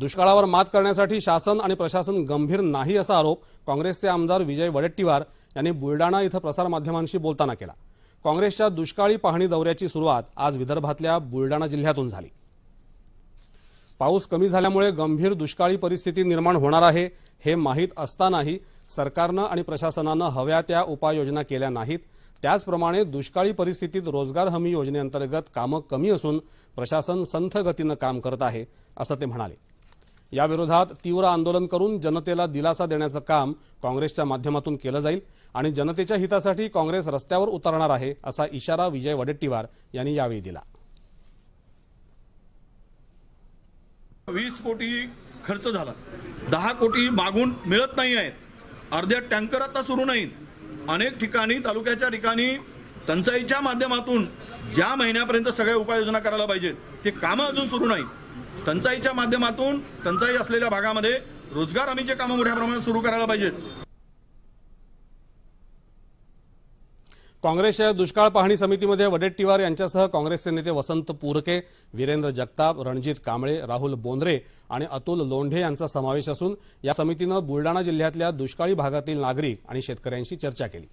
दुष्काळावर मात करण्यासाठी शासन आणि प्रशासन गंभीर नाही असा आरोप काँग्रेसचे आमदार विजय वडेट्टीवार यांनी बुलडाणा इथं प्रसारमाध्यमांशी बोलताना केला. काँग्रेसच्या दुष्काळी पाहणी दौऱ्याची सुरुवात आज विदर्भातल्या बुलडाणा जिल्ह्यातून झाली. पाऊस कमी झाल्यामुळे गंभीर दुष्काळी परिस्थिती निर्माण होणार आहे हे माहीत असतानाही सरकारनं आणि प्रशासनानं हव्या त्या उपाययोजना केल्या नाहीत. त्याचप्रमाणे दुष्काळी परिस्थितीत रोजगार हमी योजनेअंतर्गत कामं कमी असून प्रशासन संथ गतीनं काम करत आहे असं ते म्हणाले. याविरोधात तीव्र आंदोलन करून जनतेला दिलासा देण्याचं काम काँग्रेसच्या माध्यमातून केलं जाईल आणि जनतेच्या हितासाठी काँग्रेस रस्त्यावर उतरणार आहे असा इशारा विजय वडेट्टीवार यांनी यावेळी दिला. वीस कोटी खर्च झाला. दहा कोटी मागून मिळत नाही आहेत. अर्ध्या टँकर आता सुरू नाहीत अनेक ठिकाणी तालुक्याच्या ठिकाणी टंचाईच्या माध्यमातून ज्या महिन्यापर्यंत सगळ्या उपाययोजना करायला पाहिजेत ते कामं अजून सुरू नाही टंचाईच्या माध्यमातून टंचाई असलेल्या भागामध्ये रोजगार हमीचे कामं मोठ्या प्रमाणात सुरू करायला पाहिजेत. काँग्रेसच्या दुष्काळ पाहणी समितीमध्ये वडेट्टीवार यांच्यासह काँग्रेसचे नेते वसंत पुरके वीरेंद्र जगताप रणजित कांबळे राहुल बोंद्रे आणि अतुल लोंढे यांचा समावेश असून या समितीनं बुलडाणा जिल्ह्यातल्या दुष्काळी भागातील नागरिक आणि शेतकऱ्यांशी चर्चा केली.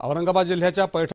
औरंगाबाद जिल्ह्याच्या पैठण